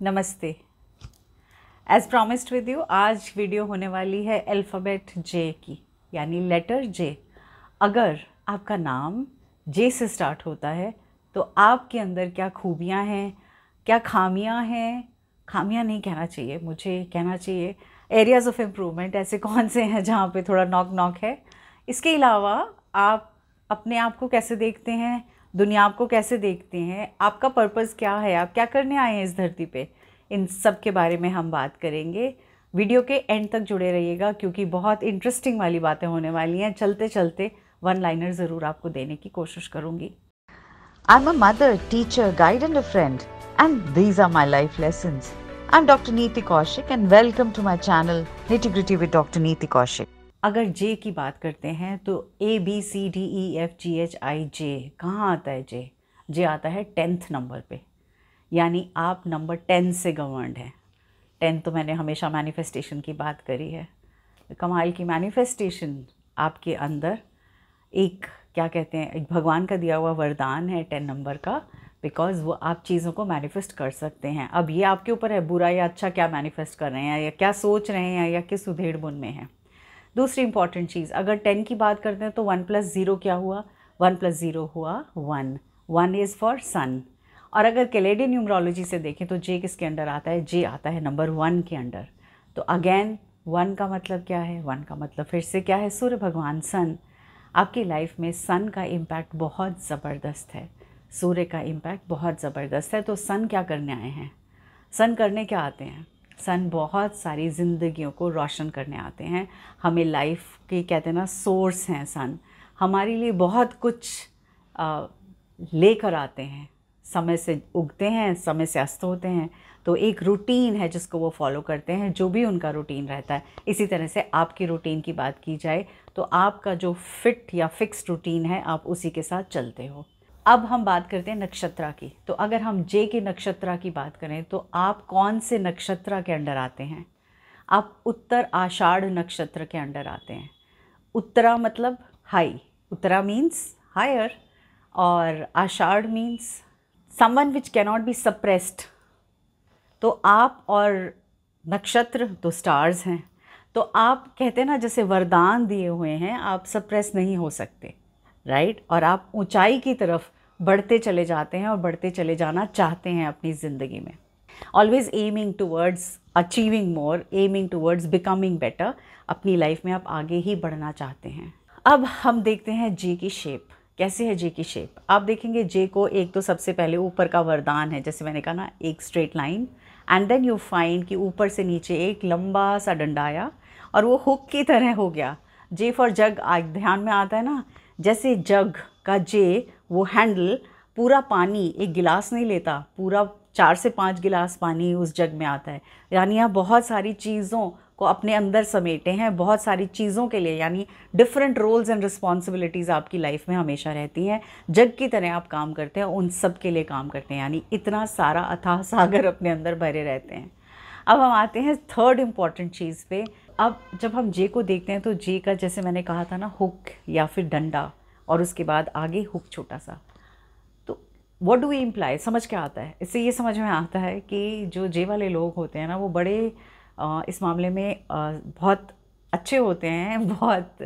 नमस्ते। As promised with you आज video होने वाली है अल्फ़ाबेट जे की, यानी लेटर जे अगर आपका नाम जे से स्टार्ट होता है तो आपके अंदर क्या खूबियाँ हैं, क्या खामियाँ हैं? खामियाँ नहीं कहना चाहिए, मुझे कहना चाहिए एरियाज़ ऑफ़ इम्प्रूवमेंट ऐसे कौन से हैं जहाँ पे थोड़ा नॉक नॉक है? इसके अलावा आप अपने आप को कैसे देखते हैं? दुनिया आपको कैसे देखते हैं? आपका पर्पज़ क्या है? आप क्या करने आए हैं इस धरती पे? इन सब के बारे में हम बात करेंगे। वीडियो के एंड तक जुड़े रहिएगा, क्योंकि बहुत इंटरेस्टिंग वाली बातें होने वाली हैं। चलते चलते वन लाइनर ज़रूर आपको देने की कोशिश करूँगी। I am a mother teacher guide and a friend and these are my life lesson I am doctor Neeti Kaushik and welcome to my channel Neetigritty with doctor Neeti Kaushik अगर J की बात करते हैं तो A B C D E F G H I J कहाँ आता है जे जे आता है टेंथ नंबर पे। यानी आप नंबर टेन से गवर्नड हैं। टेन तो मैंने हमेशा मैनिफेस्टेशन की बात करी है। कमाल की मैनिफेस्टेशन आपके अंदर एक, क्या कहते हैं, एक भगवान का दिया हुआ वरदान है टेन नंबर का बिकॉज़ वो आप चीज़ों को मैनिफेस्ट कर सकते हैं। अब ये आपके ऊपर है, बुरा या अच्छा क्या मैनिफेस्ट कर रहे हैं, या क्या सोच रहे हैं, या किस उधेड़ बुन में हैं? दूसरी इंपॉर्टेंट चीज़, अगर टेन की बात करते हैं तो वन प्लस ज़ीरो क्या हुआ? वन प्लस ज़ीरो हुआ one one is for sun और अगर कैलेडियन न्यूमरोलॉजी से देखें तो जे किसके अंडर आता है? जे आता है नंबर वन के अंडर. तो अगेन वन का मतलब क्या है? वन का मतलब फिर से क्या है? सूर्य भगवान सन आपकी लाइफ में सन का इम्पैक्ट बहुत ज़बरदस्त है. सूर्य का इम्पैक्ट बहुत ज़बरदस्त है. तो सन क्या करने आए हैं? सन करने क्या आते हैं? सन बहुत सारी ज़िंदगियों को रोशन करने आते हैं। हमें लाइफ के, कहते हैं ना सोर्स हैं सन। हमारे लिए बहुत कुछ लेकर आते हैं। समय से उगते हैं, समय से अस्त होते हैं। तो एक रूटीन है जिसको वो फॉलो करते हैं, जो भी उनका रूटीन रहता है। इसी तरह से आपकी रूटीन की बात की जाए तो आपका जो फिट या फिक्स रूटीन है, आप उसी के साथ चलते हो। अब हम बात करते हैं नक्षत्रा की। तो अगर हम जे के नक्षत्रा की बात करें तो आप कौन से नक्षत्रा के अंडर आते हैं? आप उत्तर आषाढ़ नक्षत्र के अंडर आते हैं। उत्तरा मतलब हाई उत्तरा मीन्स हायर और Ashadha means someone which cannot be suppressed तो आप और नक्षत्र तो स्टार्स हैं। तो आप कहते हैं ना, जैसे वरदान दिए हुए हैं, आप सप्रेस नहीं हो सकते। राइट और आप ऊंचाई की तरफ़ बढ़ते चले जाते हैं और बढ़ते चले जाना चाहते हैं अपनी ज़िंदगी में। Always aiming towards achieving more aiming towards becoming better अपनी लाइफ में आप आगे ही बढ़ना चाहते हैं। अब हम देखते हैं जे की शेप कैसे है जे की शेप आप देखेंगे जे को एक तो सबसे पहले ऊपर का वरदान है, जैसे मैंने कहा ना, एक straight line and then you find कि ऊपर से नीचे एक लंबा सा डंडा आया और वो हुक की तरह हो गया। जे फॉर जग आज ध्यान में आता है ना जैसे जग का जे, वो हैंडल पूरा पानी, एक गिलास नहीं लेता, पूरा चार से पाँच गिलास पानी उस जग में आता है। यानी आप बहुत सारी चीज़ों को अपने अंदर समेटे हैं, बहुत सारी चीज़ों के लिए, यानी डिफरेंट रोल्स एंड रिस्पॉन्सिबिलिटीज़ आपकी लाइफ में हमेशा रहती हैं। जग की तरह आप काम करते हैं, उन सब के लिए काम करते हैं, यानी इतना सारा अथाह सागर अपने अंदर भरे रहते हैं। अब हम आते हैं थर्ड इंपॉर्टेंट चीज़ पे अब जब हम जे को देखते हैं तो जे का, जैसे मैंने कहा था ना हुक या फिर डंडा, और उसके बाद आगे हुक छोटा सा। तो वॉट डू वी इम्प्लाई समझ क्या आता है? इससे ये समझ में आता है कि जो जे वाले लोग होते हैं ना, वो बड़े इस मामले में बहुत अच्छे होते हैं, बहुत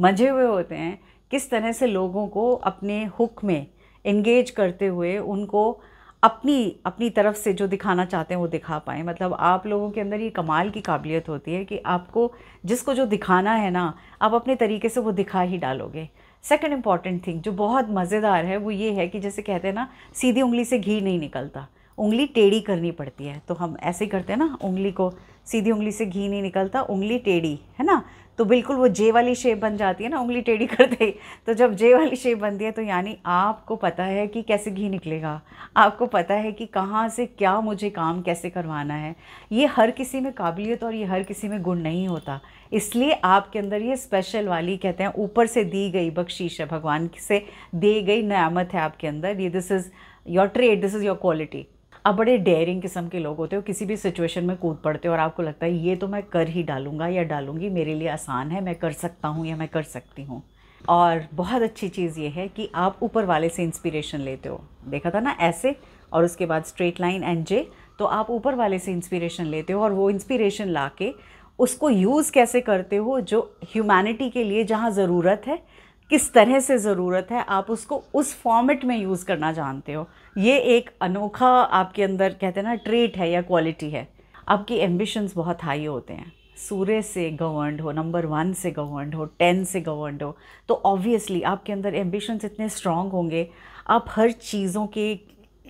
मज़े हुए होते हैं। किस तरह से लोगों को अपने हुक में इंगेज करते हुए उनको अपनी अपनी तरफ़ से जो दिखाना चाहते हैं वो दिखा पाएँ। मतलब आप लोगों के अंदर ये कमाल की काबिलियत होती है कि आपको जिसको जो दिखाना है ना, आप अपने तरीके से वो दिखा ही डालोगे। सेकंड इंपॉर्टेंट थिंग जो बहुत मज़ेदार है, वो ये है कि जैसे कहते हैं ना, सीधी उंगली से घी नहीं निकलता। उंगली टेढ़ी करनी पड़ती है। तो हम ऐसे ही करते हैं ना, उंगली को, सीधी उंगली से घी नहीं निकलता, उंगली टेढ़ी, है ना? तो बिल्कुल वो जे वाली शेप बन जाती है ना, उंगली टेढ़ी करते ही। तो जब जे वाली शेप बनती है तो यानी आपको पता है कि कैसे घी निकलेगा। आपको पता है कि कहाँ से क्या मुझे काम कैसे करवाना है। ये हर किसी में काबिलियत और ये हर किसी में गुण नहीं होता। इसलिए आपके अंदर ये स्पेशल वाली कहते हैं, ऊपर से दी गई बख्शीश है, भगवान से दी गई नयामत है आपके अंदर। ये this is your trade this is your quality अब बड़े डेयरिंग किस्म के लोग होते हो किसी भी सिचुएशन में कूद पड़ते हो और आपको लगता है, ये तो मैं कर ही डालूँगा या डालूँगी, मेरे लिए आसान है, मैं कर सकता हूँ या मैं कर सकती हूँ। और बहुत अच्छी चीज़ ये है कि आप ऊपर वाले से इंस्पिरेशन लेते हो। देखा था ना, ऐसे, और उसके बाद स्ट्रेट लाइन एंड जे तो आप ऊपर वाले से इंस्पिरेशन लेते हो और वो इंस्पिरेशन ला के उसको यूज़ कैसे करते हो जो ह्यूमैनिटी के लिए जहाँ ज़रूरत है किस तरह से ज़रूरत है, आप उसको उस फॉर्मेट में यूज़ करना जानते हो। ये एक अनोखा आपके अंदर कहते हैं ना ट्रेट है या क्वालिटी है। आपकी एम्बिशंस बहुत हाई होते हैं। सूर्य से गवर्नड हो नंबर वन से गवर्नड हो टेन से गवर्नड हो तो ऑब्वियसली आपके अंदर एम्बिशंस इतने स्ट्रांग होंगे। आप हर चीज़ों के,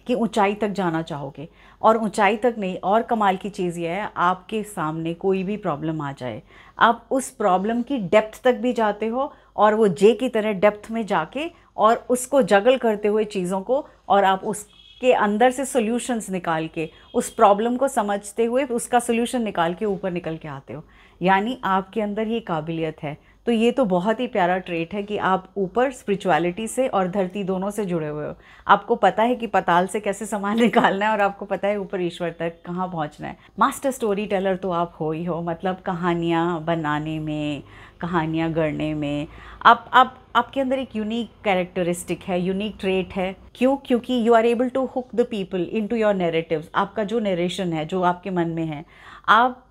की ऊंचाई तक जाना चाहोगे। और ऊंचाई तक नहीं, और कमाल की चीज़ यह है, आपके सामने कोई भी प्रॉब्लम आ जाए, आप उस प्रॉब्लम की डेप्थ तक भी जाते हो और वो जे की तरह डेप्थ में जाके और उसको जगल करते हुए चीज़ों को और आप उस के अंदर से सॉल्यूशंस निकाल के, उस प्रॉब्लम को समझते हुए उसका सॉल्यूशन निकाल के ऊपर निकल के आते हो। यानी आपके अंदर ये काबिलियत है तो ये तो बहुत ही प्यारा ट्रेट है कि आप ऊपर स्पिरिचुअलिटी से और धरती दोनों से जुड़े हुए हो। आपको पता है कि पताल से कैसे सामान निकालना है और आपको पता है ऊपर ईश्वर तक कहाँ पहुँचना है। मास्टर स्टोरी टेलर तो आप हो ही हो मतलब कहानियाँ बनाने में, कहानियाँ गढ़ने में। आप आप, आपके अंदर एक यूनिक कैरेक्टरिस्टिक है यूनिक ट्रेट है। क्यों? क्योंकि you are able to hook the people in to your narrative आपका जो नरेशन है, जो आपके मन में है, आप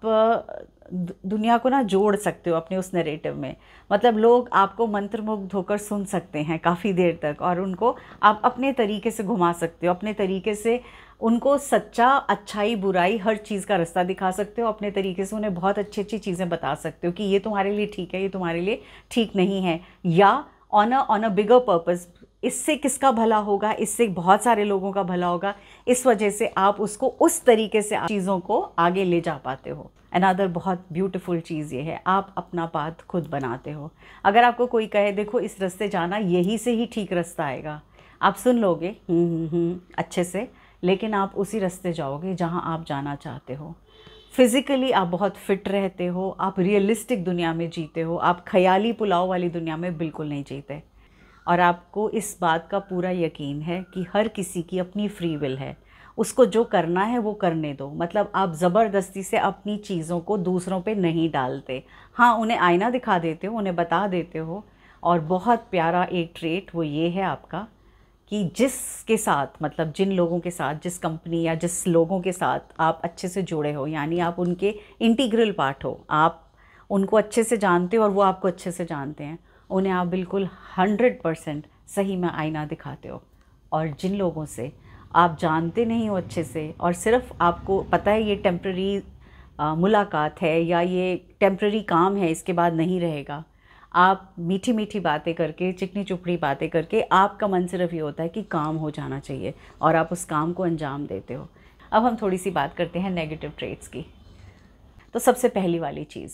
दुनिया को ना जोड़ सकते हो अपने उस नरेटिव में। मतलब लोग आपको मंत्रमुग्ध होकर सुन सकते हैं काफ़ी देर तक और उनको आप अपने तरीके से घुमा सकते हो, अपने तरीके से उनको सच्चा, अच्छाई, बुराई हर चीज़ का रास्ता दिखा सकते हो, अपने तरीके से उन्हें बहुत अच्छी अच्छी चीज़ें बता सकते हो कि ये तुम्हारे लिए ठीक है, ये तुम्हारे लिए ठीक नहीं है या on a on a bigger purpose इससे किसका भला होगा? इससे बहुत सारे लोगों का भला होगा। इस वजह से आप उसको उस तरीके से चीज़ों को आगे ले जा पाते हो। अनदर बहुत ब्यूटीफुल चीज़ ये है आप अपना पाथ खुद बनाते हो। अगर आपको कोई कहे देखो इस रास्ते जाना यही से ही ठीक रास्ता आएगा। आप सुन लोगे हम्म, हम्म, हम्म, अच्छे से। लेकिन आप उसी रास्ते जाओगे जहाँ आप जाना चाहते हो। फिज़िकली आप बहुत फिट रहते हो आप रियलिस्टिक दुनिया में जीते हो आप ख्याली पुलाव वाली दुनिया में बिल्कुल नहीं जीते। और आपको इस बात का पूरा यकीन है कि हर किसी की अपनी फ्री विल है। उसको जो करना है वो करने दो। मतलब आप ज़बरदस्ती से अपनी चीज़ों को दूसरों पे नहीं डालते। हाँ उन्हें आईना दिखा देते हो, उन्हें बता देते हो। और बहुत प्यारा एक ट्रेट वो ये है आपका कि जिसके साथ मतलब जिन लोगों के साथ, जिस कंपनी या जिस लोगों के साथ आप अच्छे से जुड़े हो, यानी आप उनके इंटीग्रल पार्ट हो। आप उनको अच्छे से जानते हो और वो आपको अच्छे से जानते हैं। उन्हें आप बिल्कुल हंड्रेड परसेंट सही में आईना दिखाते हो। और जिन लोगों से आप जानते नहीं हो अच्छे से, और सिर्फ़ आपको पता है ये टेम्प्ररी मुलाकात है या ये टेम्प्ररी काम है, इसके बाद नहीं रहेगा। आप मीठी मीठी बातें करके, चिकनी चुपड़ी बातें करके, आपका मन सिर्फ़ ये होता है कि काम हो जाना चाहिए और आप उस काम को अंजाम देते हो। अब हम थोड़ी सी बात करते हैं नेगेटिव ट्रेड्स की। तो सबसे पहली वाली चीज़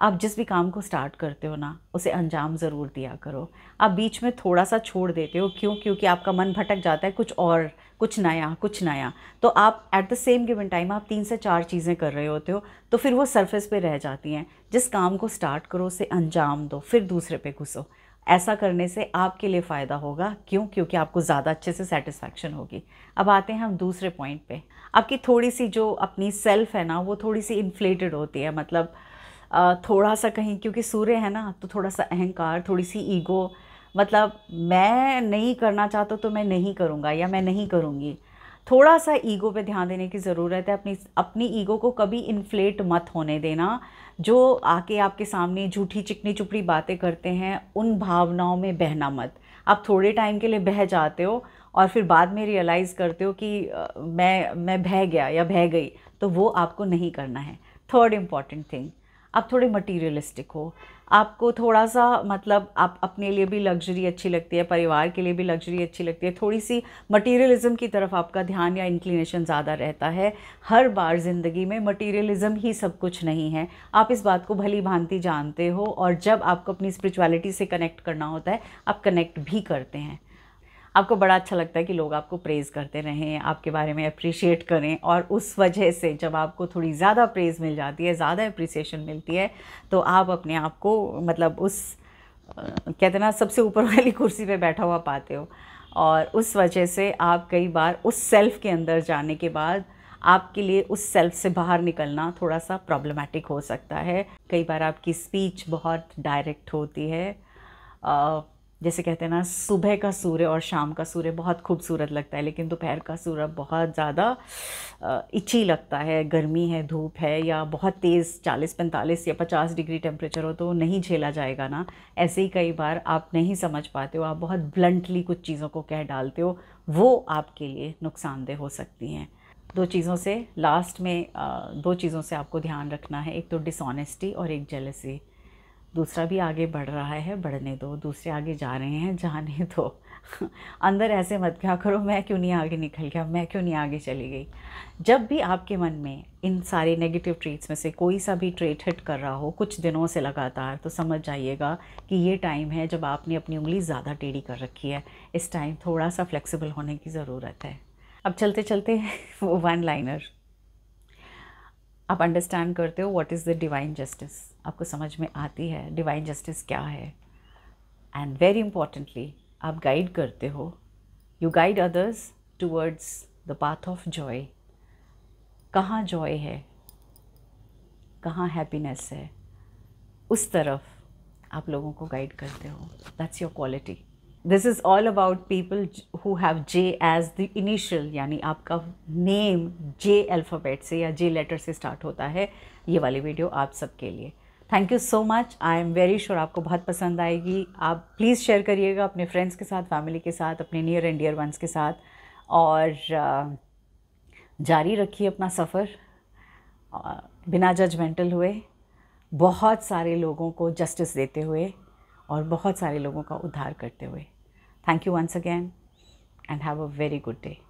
आप जिस भी काम को स्टार्ट करते हो ना, उसे अंजाम ज़रूर दिया करो। आप बीच में थोड़ा सा छोड़ देते हो, क्यों? क्योंकि आपका मन भटक जाता है कुछ और, कुछ नया कुछ नया। तो आप at the same given time आप तीन से चार चीज़ें कर रहे होते हो तो फिर वो सरफेस पे रह जाती हैं। जिस काम को स्टार्ट करो, उसे अंजाम दो, फिर दूसरे पे घुसो। ऐसा करने से आपके लिए फ़ायदा होगा। क्यों? क्योंकि आपको ज़्यादा अच्छे से सेटिस्फैक्शन होगी। अब आते हैं हम दूसरे पॉइंट पे। आपकी थोड़ी सी जो अपनी सेल्फ़ है ना, वो थोड़ी सी इन्फ्लेटेड होती है। मतलब थोड़ा सा कहीं, क्योंकि सूर्य है ना तो थोड़ा सा अहंकार थोड़ी सी ईगो मतलब मैं नहीं करना चाहता तो मैं नहीं करूँगा या मैं नहीं करूँगी। थोड़ा सा ईगो पे ध्यान देने की ज़रूरत है, अपनी अपनी ईगो को कभी इन्फ्लेट मत होने देना। जो आके आपके सामने झूठी, चिकनी, चुपड़ी बातें करते हैं, उन भावनाओं में बहना मत। आप थोड़े टाइम के लिए बह जाते हो और फिर बाद में रियलाइज़ करते हो कि मैं मैं बह गया या बह गई तो वो आपको नहीं करना है। थर्ड इंपॉर्टेंट थिंग आप थोड़े मटीरियलिस्टिक हो। आपको थोड़ा सा मतलब आप अपने लिए भी लग्जरी अच्छी लगती है, परिवार के लिए भी लग्जरी अच्छी लगती है। थोड़ी सी मटीरियलिज्म की तरफ़ आपका ध्यान या इंक्लिनेशन ज़्यादा रहता है। हर बार ज़िंदगी में मटीरियलिज्म ही सब कुछ नहीं है। आप इस बात को भली भांति जानते हो और जब आपको अपनी स्पिरिचुअलिटी से कनेक्ट करना होता है, आप कनेक्ट भी करते हैं। आपको बड़ा अच्छा लगता है कि लोग आपको प्रेज़ करते रहें, आपके बारे में अप्रिशिएट करें और उस वजह से जब आपको थोड़ी ज़्यादा प्रेज़ मिल जाती है, ज़्यादा अप्रिसिएशन मिलती है तो आप अपने आप को मतलब उस कहते ना, सबसे ऊपर वाली कुर्सी पे बैठा हुआ पाते हो। और उस वजह से आप कई बार उस सेल्फ़ के अंदर जाने के बाद आपके लिए उस सेल्फ से बाहर निकलना थोड़ा सा प्रॉब्लमेटिक हो सकता है। कई बार आपकी स्पीच बहुत डायरेक्ट होती है। जैसे कहते हैं ना, सुबह का सूर्य और शाम का सूर्य बहुत खूबसूरत लगता है, लेकिन दोपहर का सूर्य बहुत ज़्यादा इच्छी लगता है। गर्मी है, धूप है या बहुत तेज़ चालीस, पैंतालीस या पचास डिग्री टेम्परेचर हो तो नहीं झेला जाएगा ना। ऐसे ही कई बार आप नहीं समझ पाते हो, आप बहुत ब्लंटली कुछ चीज़ों को कह डालते हो, वो आपके लिए नुकसानदेह हो सकती हैं। दो चीज़ों से, लास्ट में दो चीज़ों से आपको ध्यान रखना है, एक तो डिसऑनेस्टी और एक जेलसी दूसरा भी आगे बढ़ रहा है, बढ़ने दो, दूसरे आगे जा रहे हैं, जाने दो। अंदर ऐसे मत क्या करो, मैं क्यों नहीं आगे निकल गया, मैं क्यों नहीं आगे चली गई? जब भी आपके मन में इन सारे नेगेटिव ट्रेट्स में से कोई सा भी ट्रेट हिट कर रहा हो, कुछ दिनों से लगातार तो समझ जाइएगा कि ये टाइम है जब आपने अपनी उंगली ज़्यादा टेढ़ी कर रखी है। इस टाइम थोड़ा सा फ्लेक्सिबल होने की ज़रूरत है। अब चलते चलते वो वन लाइनर आप अंडरस्टैंड करते हो what is the divine justice आपको समझ में आती है डिवाइन जस्टिस क्या है? एंड वेरी इंपॉर्टेंटली आप गाइड करते हो। You guide others towards the path of joy कहाँ जॉय है? कहाँ हैप्पीनेस है? उस तरफ़ आप लोगों को गाइड करते हो। That's your quality this is all about people who have J as the initial यानी आपका नेम जे अल्फ़ाबेट से या जे लेटर से स्टार्ट होता है ये वाली वीडियो आप सबके लिए। Thank you so much I am very sure आपको बहुत पसंद आएगी। आप प्लीज़ शेयर करिएगा अपने फ्रेंड्स के साथ फैमिली के साथ अपने नियर एंड डियर वंस के साथ। और uh, जारी रखिए अपना सफ़र uh, बिना जजमेंटल हुए। बहुत सारे लोगों को जस्टिस देते हुए और बहुत सारे लोगों का उद्धार करते हुए। Thank you once again and have a very good day.